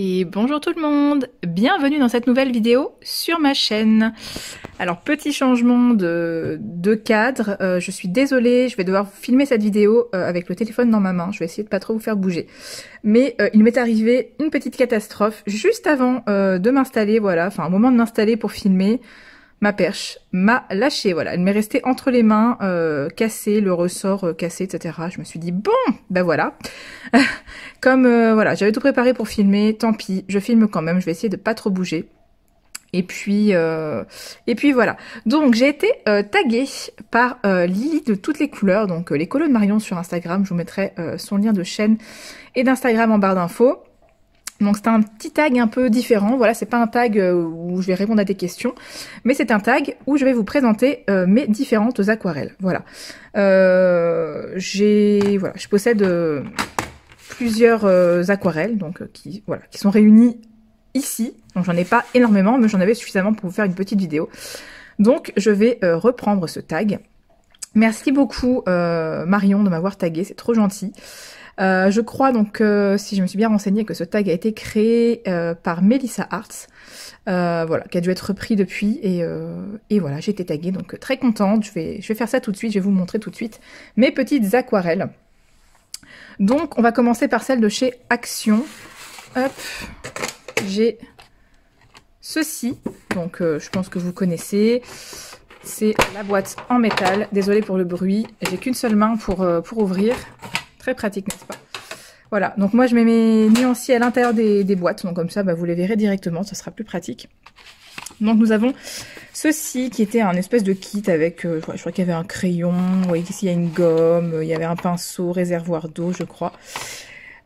Et bonjour tout le monde, bienvenue dans cette nouvelle vidéo sur ma chaîne. Alors petit changement de, de cadre, euh, je suis désolée, je vais devoir filmer cette vidéo euh, avec le téléphone dans ma main, je vais essayer de pas trop vous faire bouger. Mais euh, il m'est arrivé une petite catastrophe juste avant de m'installer, voilà, enfin un moment de m'installer pour filmer ma perche m'a lâché, voilà, elle m'est restée entre les mains, euh, cassée, le ressort euh, cassé, etc. Je me suis dit, bon, ben voilà. Comme, euh, voilà, j'avais tout préparé pour filmer, tant pis, je filme quand même, je vais essayer de pas trop bouger. Et puis, euh, et puis voilà. Donc j'ai été taguée par Lily de toutes les couleurs, donc les colos de Marion sur Instagram. Je vous mettrai son lien de chaîne et d'Instagram en barre d'infos. Donc c'est un petit tag un peu différent. Voilà, c'est pas un tag euh, où je vais répondre à des questions, mais c'est un tag où je vais vous présenter euh, mes différentes aquarelles. Voilà. Euh, j'ai voilà, je possède plusieurs aquarelles donc qui voilà, qui sont réunies ici. Donc j'en ai pas énormément, mais j'en avais suffisamment pour vous faire une petite vidéo. Donc je vais reprendre ce tag. Merci beaucoup Marion de m'avoir tagué, c'est trop gentil. Euh, je crois donc, si je me suis bien renseignée, que ce tag a été créé euh, par Melissa Arts, euh, voilà, qui a dû être repris depuis, et, voilà, j'ai été taguée, donc très contente. Je vais, faire ça tout de suite, je vais vous montrer tout de suite mes petites aquarelles. Donc, on va commencer par celle de chez Action. Hop, j'ai ceci, donc je pense que vous connaissez. C'est la boîte en métal. Désolée pour le bruit. J'ai qu'une seule main pour ouvrir pratique, n'est-ce pas? Voilà, donc moi je mets mes nuanciers à l'intérieur des, boîtes, donc comme ça bah, vous les verrez directement, ça sera plus pratique. Donc nous avons ceci qui était un espèce de kit avec, euh, je crois qu'il y avait un crayon, vous voyez ici il y a une gomme, il y avait un pinceau, réservoir d'eau je crois.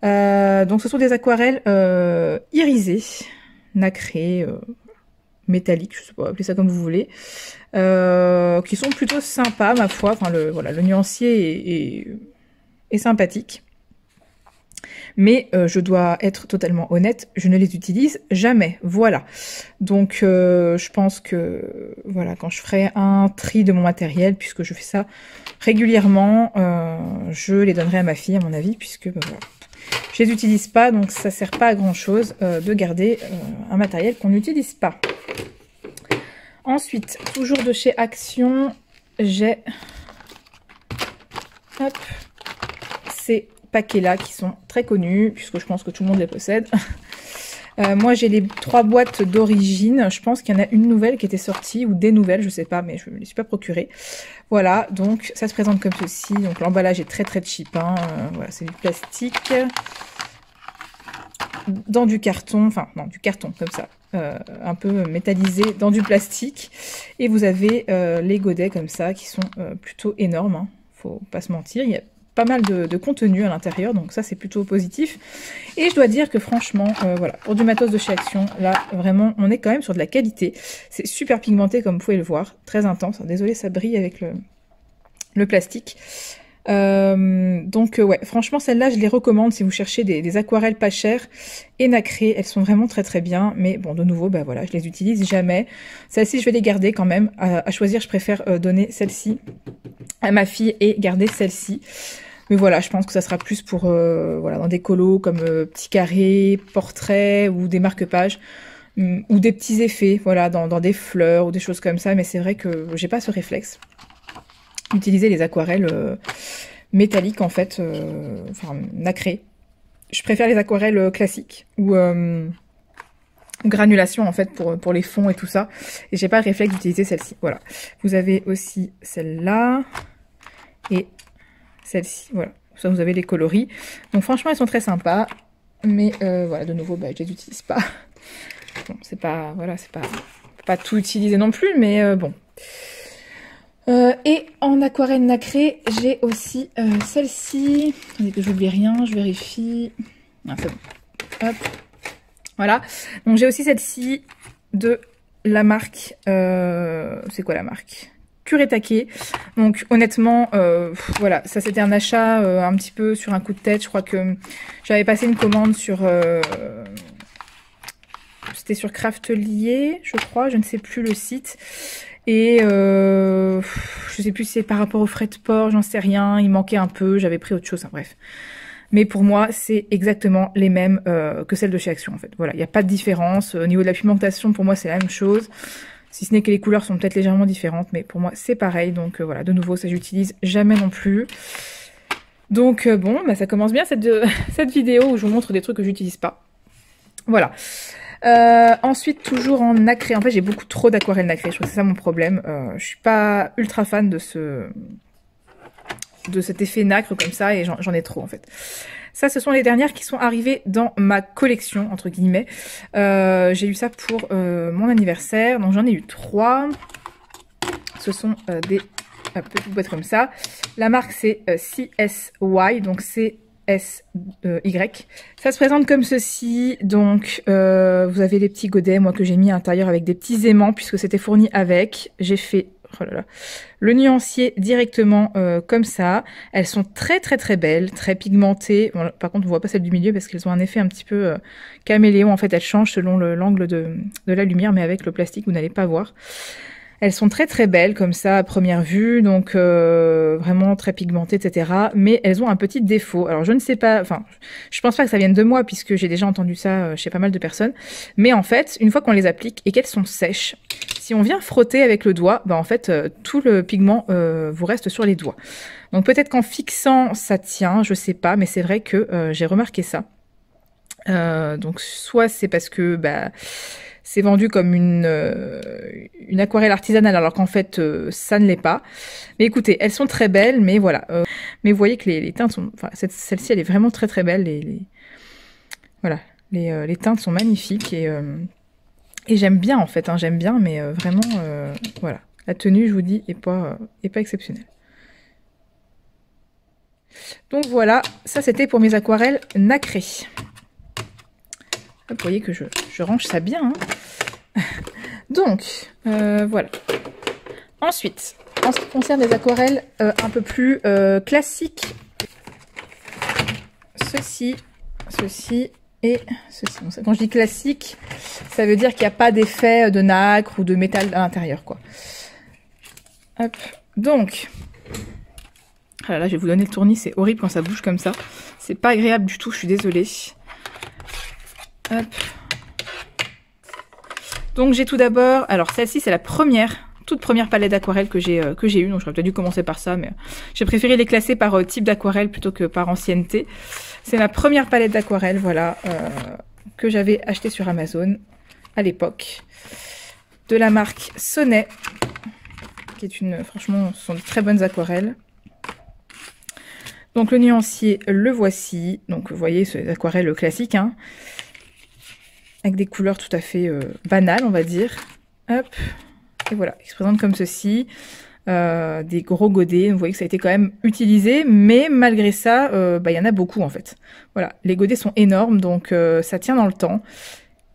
Euh, donc ce sont des aquarelles euh, irisées, nacrées, métalliques, je sais pas, appelez ça comme vous voulez, qui sont plutôt sympas ma foi. Enfin le voilà, le nuancier est sympathique. Mais euh, je dois être totalement honnête, je ne les utilise jamais. Voilà. Donc euh, je pense que voilà, quand je ferai un tri de mon matériel, puisque je fais ça régulièrement, euh, je les donnerai à ma fille, à mon avis, puisque bah, voilà. Je les utilise pas, donc ça sert pas à grand chose de garder un matériel qu'on n'utilise pas. Ensuite, toujours de chez Action, j'ai hop, ces paquets-là qui sont très connus, puisque je pense que tout le monde les possède. Euh, moi, j'ai les trois boîtes d'origine. Je pense qu'il y en a une nouvelle qui était sortie, ou des nouvelles, je sais pas, mais je ne me les suis pas procurées. Voilà, donc ça se présente comme ceci. Donc l'emballage est très très cheap. Hein. Euh, voilà, c'est du plastique. Dans du carton, enfin, non, du carton, comme ça. Euh, un peu métallisé dans du plastique. Et vous avez les godets comme ça, qui sont plutôt énormes. Hein. Faut pas se mentir. Il y a pas mal de, contenu à l'intérieur, donc ça c'est plutôt positif. Et je dois dire que franchement, euh, voilà, pour du matos de chez Action, là vraiment on est quand même sur de la qualité. C'est super pigmenté comme vous pouvez le voir, très intense. Désolé, ça brille avec le, le plastique. Euh, donc euh, ouais, franchement celle-là je les recommande si vous cherchez des, aquarelles pas chères et nacrées, elles sont vraiment très très bien, mais bon de nouveau bah voilà, je les utilise jamais. Celles-ci je vais les garder quand même, à, choisir je préfère donner celle-ci à ma fille et garder celle-ci. Mais voilà, je pense que ça sera plus pour euh, voilà dans des colos comme euh, petits carrés, portraits ou des marque-pages mm, ou des petits effets, voilà, dans, dans, des fleurs ou des choses comme ça. Mais c'est vrai que j'ai pas ce réflexe. Utiliser les aquarelles euh, métalliques en fait, enfin nacrées. Je préfère les aquarelles classiques ou granulation en fait pour, pour les fonds et tout ça. Et j'ai pas le réflexe d'utiliser celle-ci. Voilà. Vous avez aussi celle-là et celle-ci. Voilà. Ça, vous avez les coloris. Donc franchement, elles sont très sympas. Mais euh, voilà, de nouveau, bah, je les utilise pas. Bon, c'est pas, voilà, c'est pas, pas tout utiliser non plus, mais euh, bon. Euh, et en aquarelle nacrée, j'ai aussi celle-ci. Attendez que j'oublie rien, je vérifie. Ah. Hop. Voilà. Donc j'ai aussi celle-ci de la marque. c'est quoi la marque? Kuretake. Donc honnêtement, euh, voilà, ça c'était un achat euh, un petit peu sur un coup de tête. Je crois que j'avais passé une commande sur... Euh, c'était sur Craftelier, je crois, je ne sais plus le site. Et euh, je sais plus si c'est par rapport aux frais de port, j'en sais rien. Il manquait un peu, j'avais pris autre chose, bref. Mais pour moi, c'est exactement les mêmes euh, que celles de chez Action, en fait. Voilà, il n'y a pas de différence. Au niveau de la pigmentation, pour moi, c'est la même chose. Si ce n'est que les couleurs sont peut-être légèrement différentes, mais pour moi, c'est pareil. Donc euh, voilà, de nouveau, ça j'utilise jamais non plus. Donc euh, bon, bah, ça commence bien cette, cette vidéo où je vous montre des trucs que j'utilise pas. Voilà. Euh, ensuite, toujours en nacré. En fait, j'ai beaucoup trop d'aquarelle nacré. Je crois que c'est ça mon problème. Euh, je suis pas ultra fan de ce de cet effet nacre comme ça et j'en ai trop en fait. Ça, ce sont les dernières qui sont arrivées dans ma collection, entre guillemets. Euh, j'ai eu ça pour euh, mon anniversaire, donc j'en ai eu trois. Ce sont euh, des petites boîtes comme ça. La marque, c'est CSY, donc c'est S Y. Ça se présente comme ceci. Donc, euh, vous avez les petits godets, moi que j'ai mis à l'intérieur avec des petits aimants puisque c'était fourni avec. J'ai fait oh là là, le nuancier directement euh, comme ça. Elles sont très très très belles, très pigmentées. par contre, on voit pas celle du milieu parce qu'elles ont un effet un petit peu euh, caméléon. En fait, elles changent selon l'angle de la lumière, mais avec le plastique, vous n'allez pas voir. Elles sont très très belles comme ça à première vue, donc euh, vraiment très pigmentées, etc. Mais elles ont un petit défaut. Alors je ne sais pas, enfin, je pense pas que ça vienne de moi puisque j'ai déjà entendu ça euh, chez pas mal de personnes. Mais en fait, une fois qu'on les applique et qu'elles sont sèches, si on vient frotter avec le doigt, bah en fait euh, tout le pigment vous reste sur les doigts. Donc peut-être qu'en fixant ça tient, je sais pas, mais c'est vrai que j'ai remarqué ça. donc soit c'est parce que bah c'est vendu comme une, euh, une aquarelle artisanale alors qu'en fait euh, ça ne l'est pas. Mais écoutez, elles sont très belles, mais voilà. Euh, mais vous voyez que les, teintes sont... Enfin, celle-ci elle est vraiment très très belle. Les, Voilà, les, teintes sont magnifiques et, et j'aime bien en fait, hein, j'aime bien, mais vraiment, voilà. La tenue, je vous dis, est pas, est pas exceptionnelle. Donc voilà, ça c'était pour mes aquarelles nacrées. Vous voyez que je, range ça bien. Hein. Donc, euh, voilà. Ensuite, en ce qui concerne les aquarelles euh, un peu plus euh, classiques, ceci, ceci et ceci. Quand je dis classique, ça veut dire qu'il n'y a pas d'effet de nacre ou de métal à l'intérieur, quoi. Donc, ah là, je vais vous donner le tournis, c'est horrible quand ça bouge comme ça. C'est pas agréable du tout, je suis désolée. Donc j'ai tout d'abord, alors celle-ci c'est la première, toute première palette d'aquarelle que j'ai euh, que j'ai eue, donc j'aurais peut-être dû commencer par ça, mais j'ai préféré les classer par euh, type d'aquarelle plutôt que par ancienneté. C'est ma première palette d'aquarelle, voilà, euh, que j'avais acheté sur Amazon à l'époque, de la marque Sonnet, qui est une, franchement, ce sont de très bonnes aquarelles. Donc le nuancier, le voici. Donc vous voyez, c'est aquarelles classiques. Hein avec des couleurs tout à fait euh, banales, on va dire. Hop, et voilà, il se présente comme ceci. Euh, des gros godets, vous voyez que ça a été quand même utilisé, mais malgré ça, euh, bah, il y en a beaucoup en fait. Voilà, les godets sont énormes, donc ça tient dans le temps.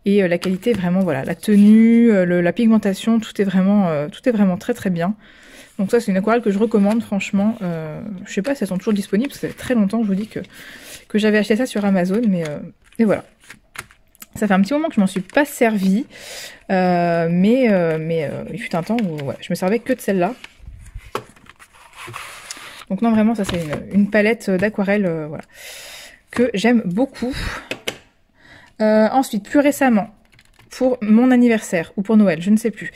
Et la qualité, vraiment, voilà, la tenue, la pigmentation, tout est vraiment, très très bien. Donc ça, c'est une aquarelle que je recommande, franchement. je sais pas si elles sont toujours disponibles, ça fait très longtemps, je vous dis que j'avais acheté ça sur Amazon, mais voilà. Ça fait un petit moment que je m'en suis pas servi, euh, mais, euh, mais euh, il fut un temps où je me servais que de celle-là. Donc non, vraiment, ça c'est une, palette d'aquarelle que j'aime beaucoup. ensuite, plus récemment, pour mon anniversaire, ou pour Noël, je ne sais plus,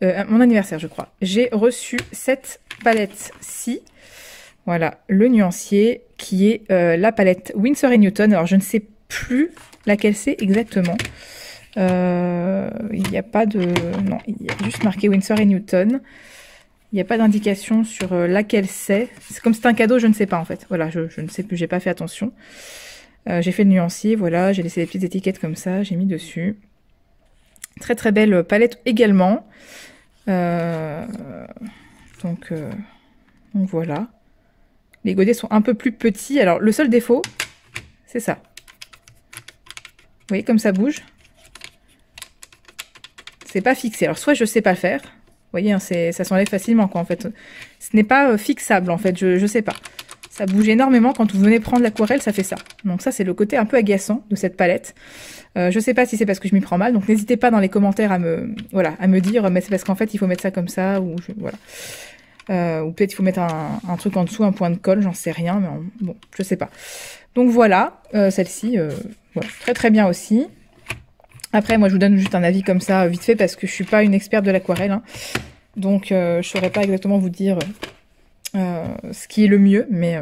mon anniversaire je crois, j'ai reçu cette palette-ci. Voilà, le nuancier, qui est la palette Winsor Newton. Alors je ne sais plus laquelle c'est exactement. Euh, il n'y a pas de... Non, il y a juste marqué Winsor et Newton. Il n'y a pas d'indication sur euh, laquelle c'est. C'est comme c'est un cadeau, je ne sais pas en fait. Voilà, je, ne sais plus, j'ai pas fait attention. Euh, j'ai fait le nuancier, voilà, j'ai laissé des petites étiquettes comme ça, j'ai mis dessus. Très très belle palette également. donc voilà. Les godets sont un peu plus petits. Alors le seul défaut, c'est ça. Vous voyez comme ça bouge? C'est pas fixé. Alors soit je sais pas le faire. Vous voyez, hein, ça s'enlève facilement quoi en fait. Ce n'est pas euh, fixable en fait, je, je sais pas. Ça bouge énormément quand vous venez prendre l'aquarelle, ça fait ça. Donc ça c'est le côté un peu agaçant de cette palette. Euh, je sais pas si c'est parce que je m'y prends mal, donc n'hésitez pas dans les commentaires à me voilà à me dire mais c'est parce qu'en fait il faut mettre ça comme ça ou voilà. Euh, ou peut-être il faut mettre un, truc en dessous, un point de colle, j'en sais rien, mais bon, je sais pas. Donc voilà, euh, celle-ci, euh, très très bien aussi. Après, moi je vous donne juste un avis comme ça, vite fait, parce que je suis pas une experte de l'aquarelle. Hein. donc je saurais pas exactement vous dire ce qui est le mieux, mais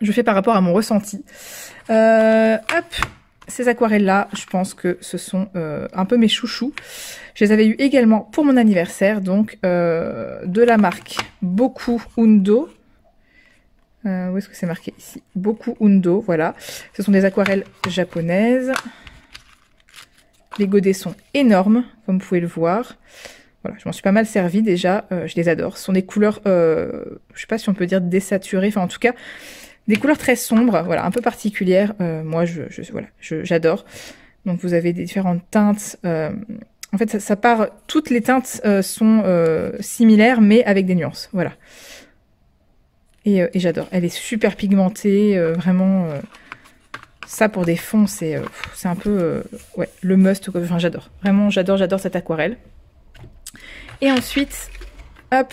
je fais par rapport à mon ressenti. hop, ces aquarelles-là, je pense que ce sont euh, un peu mes chouchous. Je les avais eu également pour mon anniversaire, donc euh, de la marque Boku Undo. Euh, où est-ce que c'est marqué ici Boku Undo, voilà. Ce sont des aquarelles japonaises. Les godets sont énormes, comme vous pouvez le voir. Voilà, je m'en suis pas mal servi déjà, je les adore. Ce sont des couleurs, je sais pas si on peut dire désaturées, enfin en tout cas, des couleurs très sombres, voilà, un peu particulières. Euh, moi, je, voilà, j'adore. Donc vous avez des différentes teintes. Euh, en fait, ça, part. Toutes les teintes euh, sont similaires, mais avec des nuances. Voilà. Et, j'adore. Elle est super pigmentée, vraiment. ça pour des fonds, c'est un peu ouais le must. Enfin, j'adore. Vraiment, j'adore, j'adore cette aquarelle. Et ensuite, Hop,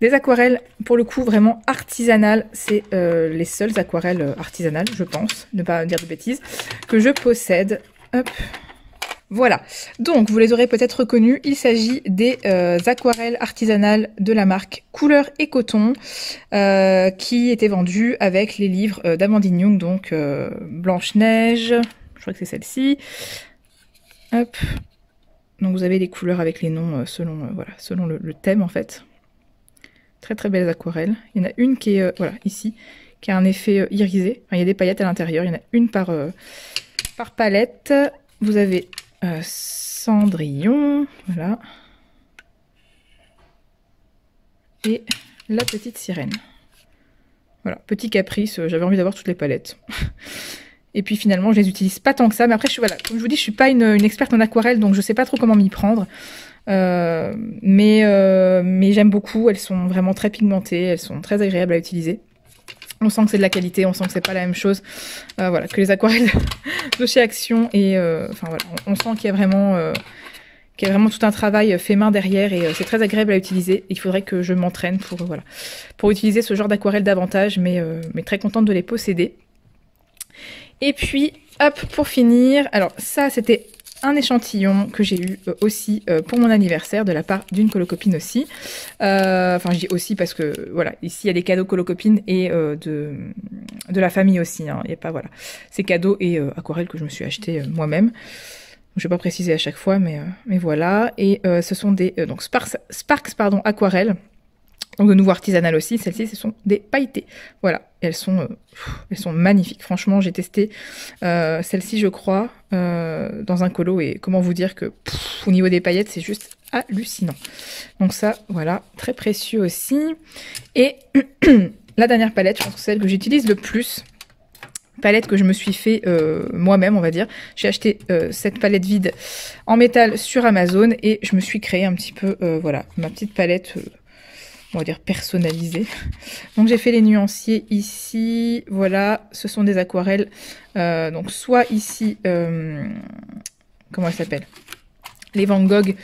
des aquarelles, pour le coup, vraiment artisanales. C'est euh, les seules aquarelles euh, artisanales, je pense, ne pas dire de bêtises, que je possède. Hop, voilà. Donc, vous les aurez peut-être reconnues. Il s'agit des euh, aquarelles artisanales de la marque Couleur et Coton, qui étaient vendues avec les livres d'Amandine Young, donc Blanche-Neige, je crois que c'est celle-ci. Hop, donc vous avez les couleurs avec les noms euh, selon, euh, le, thème en fait. Très très belles aquarelles. Il y en a une qui est, euh, ici, qui a un effet irisé. il y a des paillettes à l'intérieur. Il y en a une par palette. Vous avez Cendrillon, voilà. Et la petite sirène. Voilà, petit caprice, j'avais envie d'avoir toutes les palettes. Et puis finalement, je les utilise pas tant que ça. Mais après, je comme je vous dis, je suis pas une, experte en aquarelle, donc je sais pas trop comment m'y prendre. Euh, mais euh, mais j'aime beaucoup. Elles sont vraiment très pigmentées, elles sont très agréables à utiliser. On sent que c'est de la qualité, on sent que c'est pas la même chose, euh, voilà, que les aquarelles de chez Action. Et enfin voilà, on, sent qu'il y a vraiment qu'il y a vraiment tout un travail fait main derrière et c'est très agréable à utiliser. Il faudrait que je m'entraîne pour voilà pour utiliser ce genre d'aquarelle davantage, mais mais très contente de les posséder. Et puis, hop, pour finir, alors ça, c'était un échantillon que j'ai eu euh, aussi euh, pour mon anniversaire de la part d'une colocopine aussi. Euh, enfin, je dis aussi parce que voilà, ici il y a des cadeaux colocopines et de de la famille aussi. Hein. Il a pas voilà, c'est cadeaux et aquarelles que je me suis acheté moi-même. Je vais pas préciser à chaque fois, mais voilà. Et ce sont des donc Sparks, Sparks pardon aquarelles donc de nouveau artisanales aussi, celles-ci ce sont des pailletés. Voilà, elles sont, euh, elles sont magnifiques. Franchement, j'ai testé euh, celle-ci, je crois, euh, dans un colo et comment vous dire que au niveau des paillettes, c'est juste hallucinant. Donc ça, voilà, très précieux aussi. Et la dernière palette, je pense que celle que j'utilise le plus palette que je me suis fait moi-même, on va dire. J'ai acheté cette palette vide en métal sur Amazon et je me suis créé un petit peu, voilà, ma petite palette on va dire personnalisé. Donc j'ai fait les nuanciers ici, voilà, ce sont des aquarelles, euh, donc soit ici, euh, comment elle s'appelle Les Van Gogh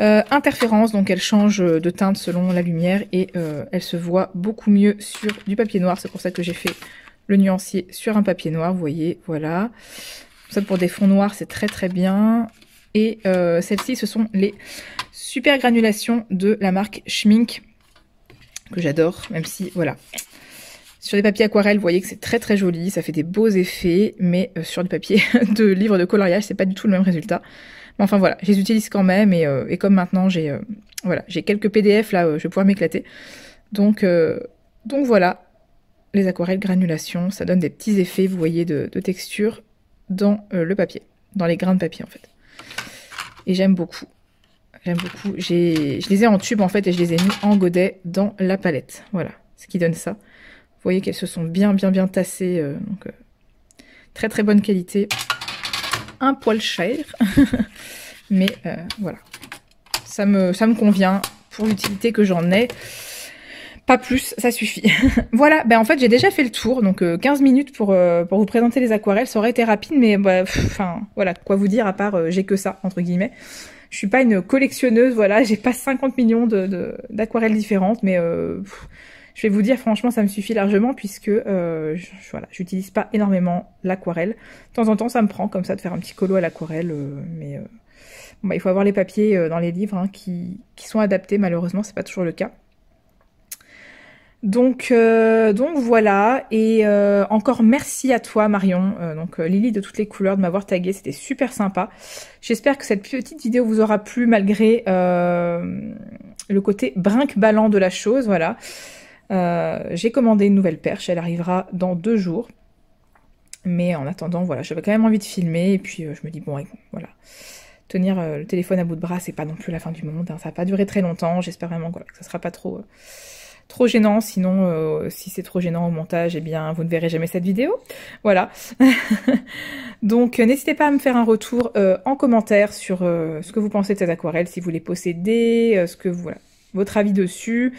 euh, interférence, donc elles changent de teinte selon la lumière et elles se voient beaucoup mieux sur du papier noir, c'est pour ça que j'ai fait le nuancier sur un papier noir, vous voyez, voilà. Ça pour des fonds noirs, c'est très très bien. Et celles-ci, ce sont les super granulations de la marque Schmink que j'adore, même si, voilà. Sur des papiers aquarelles, vous voyez que c'est très très joli, ça fait des beaux effets, mais euh, sur du papier de livre de coloriage, c'est pas du tout le même résultat. Mais enfin voilà, je les utilise quand même, et, euh, comme maintenant j'ai euh, voilà, j'ai quelques PDF là, je vais pouvoir m'éclater. Donc, donc voilà, les aquarelles granulation, ça donne des petits effets, vous voyez, de, de texture dans le papier, dans les grains de papier en fait. Et j'aime beaucoup. J'aime beaucoup. Je les ai en tube en fait et je les ai mis en godet dans la palette. Voilà, ce qui donne ça. Vous voyez qu'elles se sont bien bien bien tassées. Euh, donc, euh, très très bonne qualité. Un poil cher. Mais euh, voilà. Ça me, ça me convient pour l'utilité que j'en ai. Pas plus, ça suffit. voilà, ben en fait j'ai déjà fait le tour, donc 15 minutes pour, pour vous présenter les aquarelles, ça aurait été rapide, mais bah, enfin voilà, quoi vous dire à part j'ai que ça, entre guillemets. Je suis pas une collectionneuse, voilà, j'ai pas 50 millions d'aquarelles différentes, mais je vais vous dire, franchement, ça me suffit largement puisque euh, voilà, j'utilise pas énormément l'aquarelle. De temps en temps, ça me prend comme ça de faire un petit colo à l'aquarelle, euh, mais euh, bah, il faut avoir les papiers euh, dans les livres hein, qui, qui, sont adaptés. Malheureusement, c'est pas toujours le cas. Donc, donc voilà, et encore merci à toi Marion, donc Lily de toutes les couleurs de m'avoir tagué, c'était super sympa. J'espère que cette petite vidéo vous aura plu malgré le côté brinque-ballant de la chose, voilà. Euh, j'ai commandé une nouvelle perche, elle arrivera dans deux jours. Mais en attendant, voilà, j'avais quand même envie de filmer et puis euh, je me dis bon, voilà, tenir euh, le téléphone à bout de bras, c'est pas non plus la fin du monde. Hein. ça va pas durer très longtemps. J'espère vraiment que ça sera pas trop trop gênant. Sinon, si c'est trop gênant au montage, eh bien, vous ne verrez jamais cette vidéo. Voilà. Donc, n'hésitez pas à me faire un retour en commentaire sur ce que vous pensez de cette aquarelle, si vous les possédez, ce que voilà, votre avis dessus.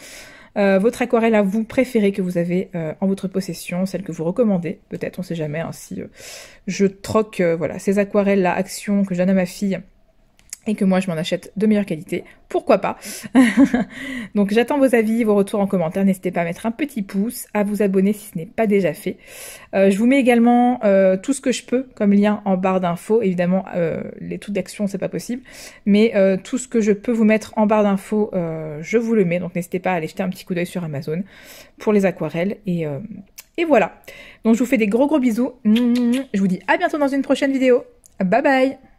Euh, votre aquarelle à vous préférée que vous avez euh, en votre possession, celle que vous recommandez, peut-être, on sait jamais, hein, si euh, je troque voilà ces aquarelles-là, Action, que je donne à ma fille, et que moi je m'en achète de meilleure qualité, pourquoi pas Donc j'attends vos avis, vos retours en commentaire, n'hésitez pas à mettre un petit pouce, à vous abonner si ce n'est pas déjà fait. Euh, je vous mets également euh, tout ce que je peux comme lien en barre d'infos, évidemment euh, les trucs d'action c'est pas possible, mais tout ce que je peux vous mettre en barre d'infos, je vous le mets, donc n'hésitez pas à aller jeter un petit coup d'œil sur Amazon pour les aquarelles, et, et voilà. Donc je vous fais des gros gros bisous, je vous dis à bientôt dans une prochaine vidéo, bye bye